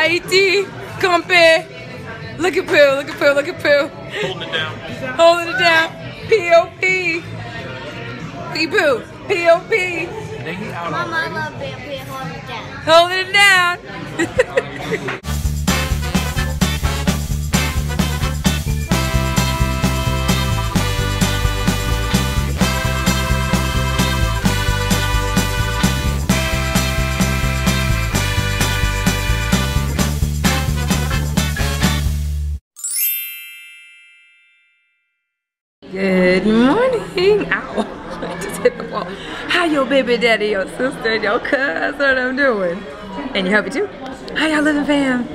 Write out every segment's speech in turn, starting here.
Haiti, compare. Look at Pooh, look at Pooh, look at Pooh. Holding it down. Holding it down. P.O.P. Look at Pooh. P.O.P. Then he out My already. mama be up here holding it down. Holding it down. baby daddy, your sister, and your cousin what I'm doing? And your hubby too? How y'all living fam?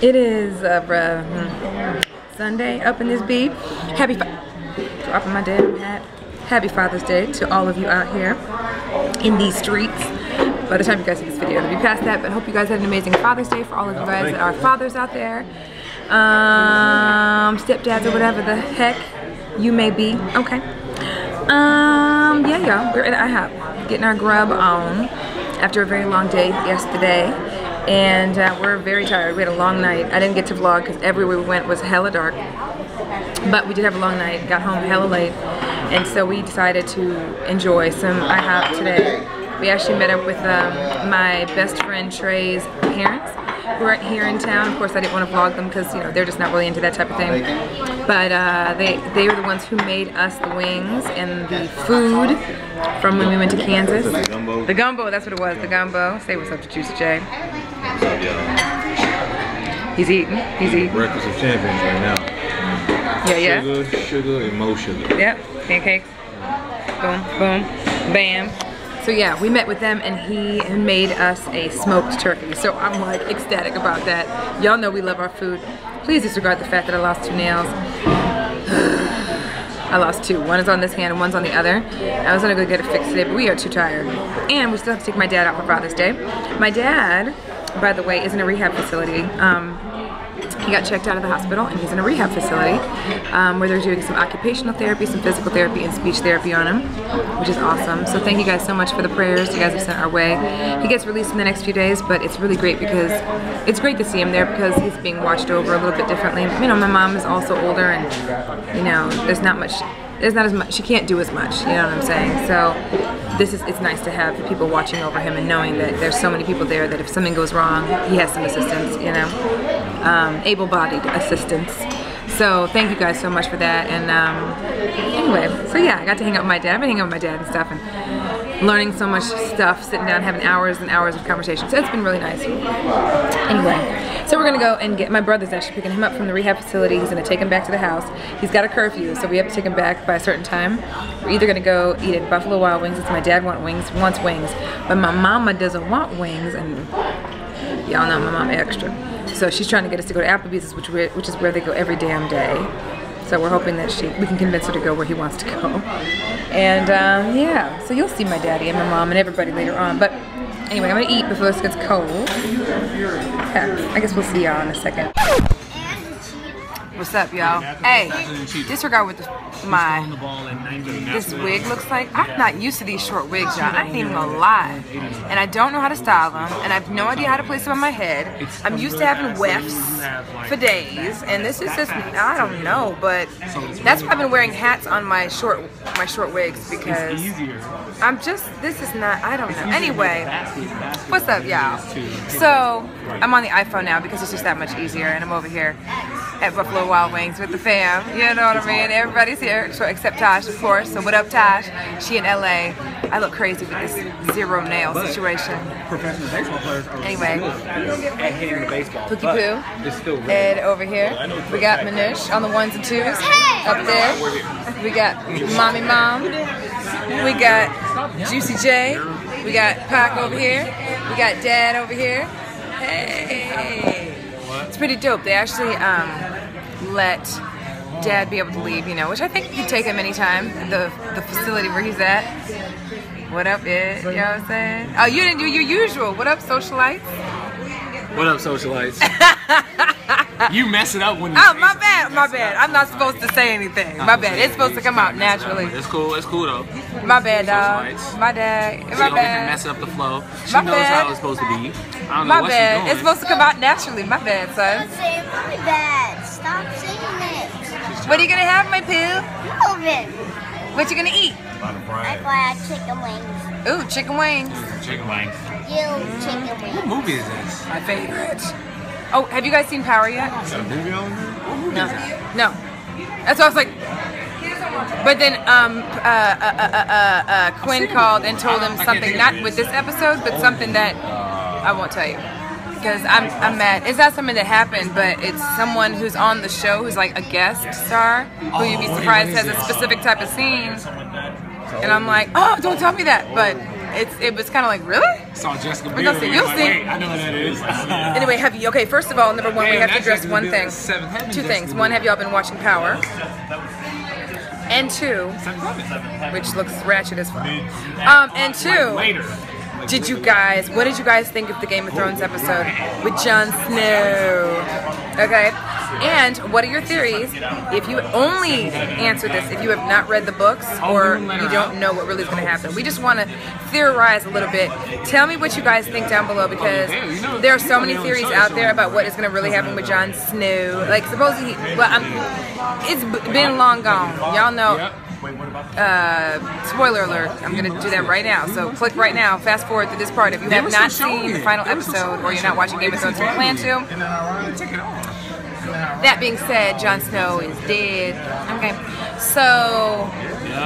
It is uh, bruh, hmm, Sunday up in this beat. Happy dropping my damn hat. Happy Father's Day to all of you out here in these streets. By the time you guys see this video, it'll be past that, but hope you guys had an amazing Father's Day for all of you guys that are fathers out there. Um, stepdads or whatever the heck you may be. Okay. Um, yeah, y'all, we're at IHOP getting our grub on after a very long day yesterday. And uh, we're very tired. We had a long night. I didn't get to vlog because everywhere we went was hella dark. But we did have a long night, got home hella late, and so we decided to enjoy some IHOP today. We actually met up with um, my best friend Trey's parents who are here in town. Of course, I didn't want to vlog them because you know they're just not really into that type of thing. But uh, they they were the ones who made us the wings and the food from when we went to Kansas. The gumbo. The gumbo, that's what it was. The gumbo. Say what's up to Juicy J. He's eating. He's eating. Breakfast of champions right now. Yeah, yeah. Sugar, sugar, and more sugar. Yep, pancakes. Boom, boom, bam. So yeah, we met with them and he made us a smoked turkey. So I'm like ecstatic about that. Y'all know we love our food. Please disregard the fact that I lost two nails. I lost two. One is on this hand and one's on the other. I was gonna go get it fixed today, but we are too tired. And we still have to take my dad out for Father's Day. My dad, by the way, is in a rehab facility. Um, he got checked out of the hospital and he's in a rehab facility um, where they're doing some occupational therapy, some physical therapy, and speech therapy on him, which is awesome. So thank you guys so much for the prayers you guys have sent our way. He gets released in the next few days, but it's really great because it's great to see him there because he's being watched over a little bit differently. You know, my mom is also older and, you know, there's not much there's not as much she can't do as much you know what i'm saying? So this is it's nice to have people watching over him and knowing that there's so many people there that if something goes wrong he has some assistance you know? Um, able-bodied assistance. So thank you guys so much for that and um, anyway so yeah i got to hang out with my dad i've been hanging out with my dad and stuff and learning so much stuff sitting down having hours and hours of conversation. So it's been really nice. Anyway so we're gonna go and get my brother's actually picking him up from the rehab facility. He's gonna take him back to the house. He's got a curfew, so we have to take him back by a certain time. We're either gonna go eat at Buffalo Wild Wings. It's my dad want wings, wants wings, but my mama doesn't want wings, and y'all know my mom extra. So she's trying to get us to go to Applebee's, which which is where they go every damn day. So we're hoping that she we can convince her to go where he wants to go. And um, yeah, so you'll see my daddy and my mom and everybody later on. But anyway, I'm gonna eat before this gets cold. Yeah, I guess we'll see y'all in a second. What's up, y'all? Hey, disregard with the, my this wig looks like. I'm not used to these short wigs, y'all. I ain't even gonna lie. And I don't know how to style them, and I have no idea how to place them on my head. I'm used to having wefts for days, and this is just I don't know, but that's why I've been wearing hats on my short my short wigs because I'm just this is not I don't know. Anyway, what's up, y'all? So I'm on the iPhone now because it's just that much easier, and I'm over here at Buffalo Wild Wings with the fam. You know what I mean? Everybody's here, so except Tosh, of course. So what up, Tosh? She in LA. I look crazy with this zero nail situation. Professional baseball players are Anyway. really good at hitting the baseball. Pookie Poo. It's still really Ed over here. We got Manush on the ones and twos up there. We got Mommy Mom. We got Juicy J. We got Pac over here. We got Dad over here. Hey. It's pretty dope. They actually um, let Dad be able to leave, you know, which I think you could take him anytime. The the facility where he's at. What up, Ed? You know what I'm saying? Oh, you didn't do your usual. What up, socialites? What up, socialites? You mess it up when you Oh, my bad, my bad. I'm not supposed to say anything. My bad. It's supposed to come out naturally. It's cool. It's cool though. My bad, dog. Lights. My dad. She My don't even bad. mess up the flow. She My knows bad. how it's supposed to be. I don't know My what bad. she's doing. It's supposed to come out naturally. My bad, son. Say my bad. Stop saying it. What are you gonna have, my poo? Moving. What you gonna eat? That's why I chicken wings. Ooh, chicken wings. chicken wings. You chicken wings. What movie is this? My favorite. Oh, have you guys seen Power yet? Got a movie on? No. No. That's why I was like. But then um, uh, uh, uh, uh, uh, Quinn called and told him something, not with this episode, but something that I won't tell you. Because I'm, I'm mad. It's not something that happened, but it's someone who's on the show who's like a guest star who you'd be surprised has a specific type of scene. And I'm like, oh, don't tell me that. But it's it was kind of like, really? Saw Jessica Biel. see. You'll like, see. Wait, I know what that is. Anyway, have you? Okay, first of all, number one, we have to address one thing. Seventh Heaven, Two Jessica things. Biel. One, have y'all been watching Power? And two, which looks ratchet as fuck. Um, and two, Later. Did you guys? What did you guys think of the Game of Thrones episode with Jon Snow? Okay. And what are your theories? If you only answer this, if you have not read the books or you don't know what really is going to happen, we just want to theorize a little bit. Tell me what you guys think down below because there are so many theories out there about what is going to really happen with Jon Snow. Like supposedly, he, well, I'm, it's been long gone. Y'all know uh, spoiler alert, I'm gonna do that right now. So click right now, fast forward to this part. If you have not seen the final They were still episode or you're not watching Game of Thrones you plan to, Take it off. that being said, Jon Snow is dead. Okay. So,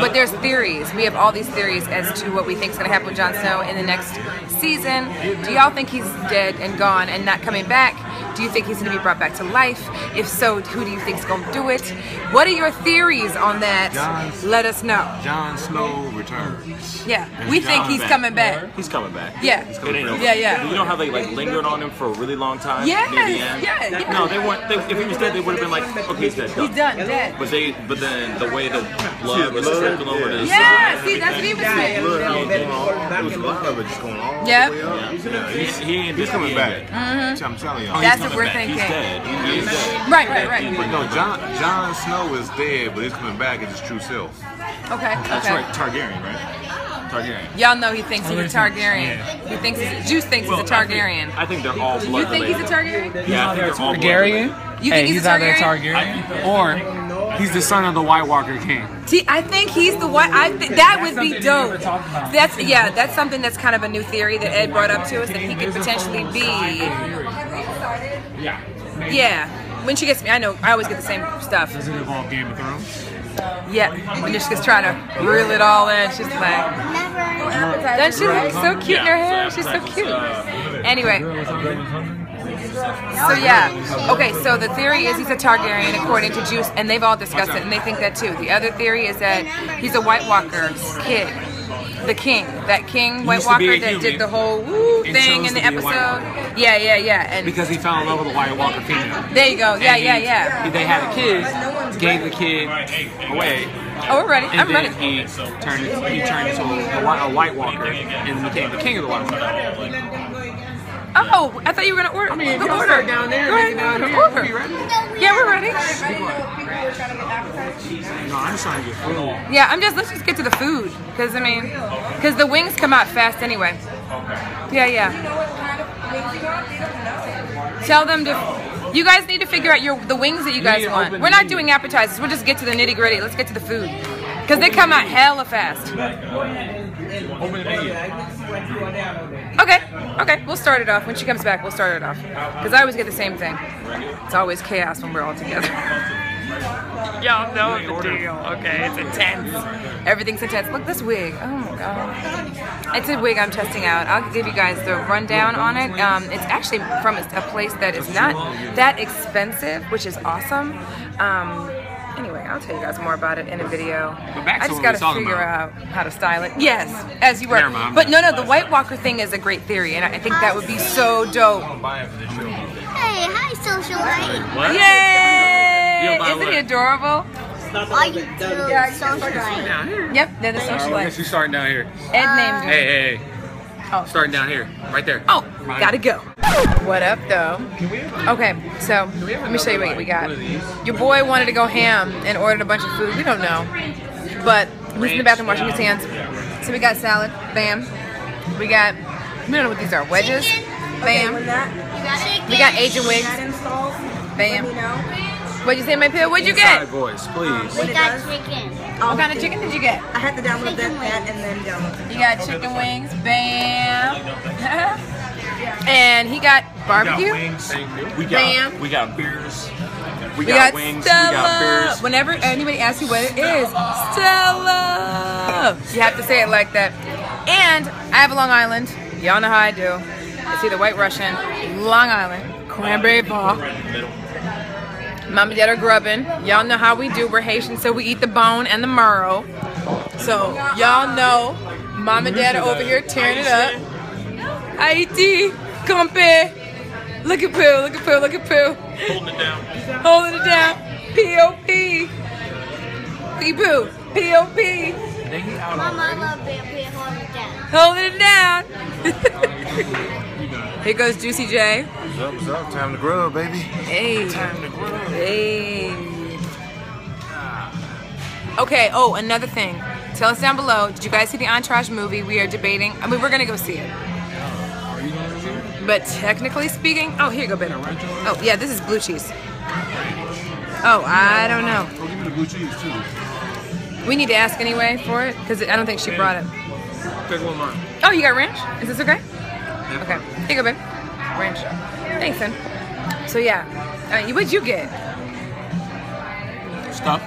but there's theories. We have all these theories as to what we think is going to happen with Jon Snow in the next season. Do y'all think he's dead and gone and not coming back? Do you think he's going to be brought back to life? If so, who do you think is going to do it? What are your theories on that? John's- Let us know. Jon Snow returns. Yeah, we think he's coming back. He's coming back. Yeah. It ain't over. Yeah, yeah. You know how they like lingered on him for a really long time Yes, near the end? yeah, yeah. No, they weren't. They, if he was dead, they would have been like, okay, he's dead. He's done, dead. But they, but then the way the blood was blood, trickling over to his Yeah, side, see, that's what he was saying. Blood ain't going all- There was a lot of it just going all Yep. the way up. Yeah, he, he's, he ain't he's coming back. ain't dead. Mm-hmm. I'm telling y'all. That's He's what we're back. thinking. He's dead. He is dead. Right, right, right. But no, John Jon Snow is dead, but he's coming back as his true self. Okay, That's okay. right. Targaryen, right? Targaryen. Y'all know he thinks he's a Targaryen. He thinks he's, Juice thinks he's a Targaryen. I think they're all blood You think he's a. Targaryen? Yeah, I think they're all Targaryen. related. You hey, he's he's, a either a Targaryen? Targaryen or he's the son of the White Walker King. See, I think he's the one. I th- that would be dope. That's yeah. That's something that's kind of a new theory that Ed brought up to us that he could potentially be. Yeah. Yeah. When she gets me, I know I always get the same stuff. Does it involve Game of Thrones? Yeah. When she's just trying to reel it all in, she's like, doesn't she look so cute in her hair? She's so cute. Uh, anyway, So yeah. Okay, so the theory is he's a Targaryen according to Juice, and they've all discussed it, and they think that too. The other theory is that he's a White Walker kid, the king, that king White used to be Walker that did the whole woo thing in the to be a White episode. Yeah, yeah, yeah. And Because he fell in love with a White Walker female. there you go. Yeah, And yeah, he- yeah. They had a kid, gave the kid away, Oh, we're ready. and I'm then ready. he turned he turned into a, White- a White Walker and became the king of the White Walker. Oh, I thought you were gonna order. I mean, if the order start down there, Go ahead, down here. order. You ready? Yeah, we're ready. No, I'm just trying to get food. Yeah, I'm just let's just get to the food because I mean, because the wings come out fast anyway. Yeah, yeah. Tell them to. You guys need to figure out your the wings that you guys need want. We're not doing appetizers. We'll just get to the nitty gritty. Let's get to the food because they come out hella fast. Open the menu. Okay, okay. We'll start it off when she comes back. We'll start it off because I always get the same thing. It's always chaos when we're all together. Y'all know the deal. Okay, it's intense. Everything's intense. Look, this wig. Oh my god. It's a wig I'm testing out. I'll give you guys the rundown on it. Um, it's actually from a a place that is not that expensive, which is awesome. Um, anyway, I'll tell you guys more about it in a video. But back I just gotta figure about. out how to style it. Yes, as you were. Never mind. But no, no, the White Walker thing is a great theory, and I think that would be so dope. Hey, hi, socialite. What? Yay! Isn't what? he adorable? Are you the socialite? Down. Yep, they're the oh, I guess socialites. you starting down here. Ed named him. Hey, hey, hey. Oh. Starting down here, right there. Oh, gotta go. What up, though? Okay, so let me show you what we got. Your boy wanted to go ham and ordered a bunch of food. We don't know, but he's in the bathroom washing his hands. So we got salad, bam. We got we don't know what these are. Wedges, bam. We got Asian wigs, bam. What'd you say, my pill? What'd you Side get? voice, please. We got chicken. What kind of chicken did you get? I had to download that, that and then download. You got chicken wings, bam. and he got We got barbecue. wings. We got Bam. we got beers. We, We got, got wings. Stella. We got beers. Whenever anybody asks you what it is, Stella. You have to say it like that. And I have a Long Island. Y'all know how I do. It's either White Russian, Long Island, cranberry ball. Mom and Dad are grubbing. Y'all know how we do. We're Haitian, so we eat the bone and the marrow. So y'all know, Mom and Dad are over here tearing it up. Haiti, compe. Look at Pooh, look at Pooh, look at Pooh. Holding it down. Holding it down. P.O.P. P-Boo. P.O.P. Mama, I love being holding down. Holding it down. Here goes Juicy J. What's up, what's up? Time to grow, baby. Hey. Hey. Okay, oh, another thing. Tell us down below, did you guys see the Entourage movie? We are debating. I mean, we're going to go see it. But technically speaking, oh, here you go, baby. Oh, yeah, this is blue cheese. Oh, I don't know. We'll give you the blue cheese too. We need to ask anyway for it because I don't think she brought it. Take one mine. Oh, you got ranch? Is this okay? Okay. Here you go, babe. Ranch. Thanks, son. So yeah, uh, what'd you get? Stuff.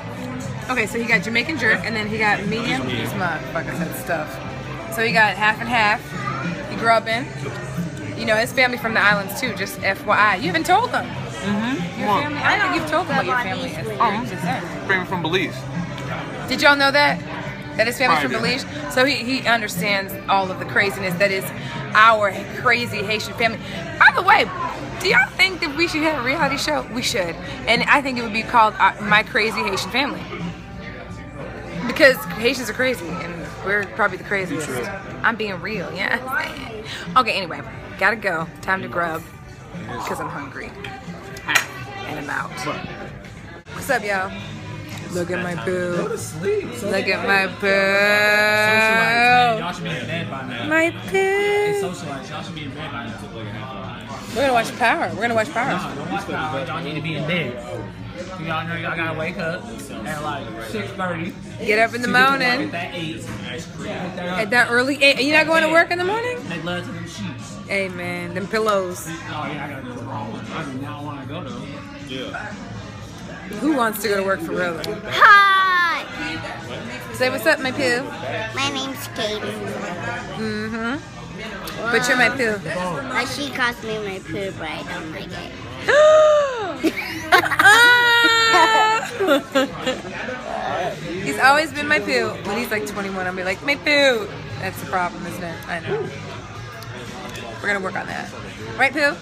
Okay, so he got Jamaican jerk, and then he got medium. This motherfucker said stuff. So he got half and half. He grew up in. You know, his family from the islands too. Just FYI, you haven't told them. Mm-hmm. Your family. I don't think you've told them what your family is. Just that. Bring from Belize. Did y'all know that? That his family's from Probably Belize? So he, he understands all of the craziness that is our crazy Haitian family. By the way, do y'all think that we should have a reality show? We should. And I think it would be called uh, My Crazy Haitian Family. Because Haitians are crazy and we're probably the craziest. I'm being real, yeah. Okay, anyway, gotta go. Time to grub. Because I'm hungry. And I'm out. What's up, y'all? Look at my boo. Look at my boo. Y'all should be in bed by now. My Hey, socialize. Y'all should be in bed by now. We're gonna watch Power. We're gonna watch Power. Don't watch Power. Y'all need to be in bed. Y'all know y'all gotta wake up at like 6.30. Get up in the morning that 8. Pick that at that early. Are you not going to work in the morning? Make love to them sheets. Hey man, them pillows. Oh yeah, I gotta go. I do not want to go though. Who wants to go to work for real? Hi. Say what's up, my poo. My name's Katie. Mm-hmm. But you're my poo. But she calls me my poo, but I don't like it. he's always been my poo. When he's like 21, I'll be like, my poo. That's the problem, isn't it? I know. We're gonna work on that. Right, poo?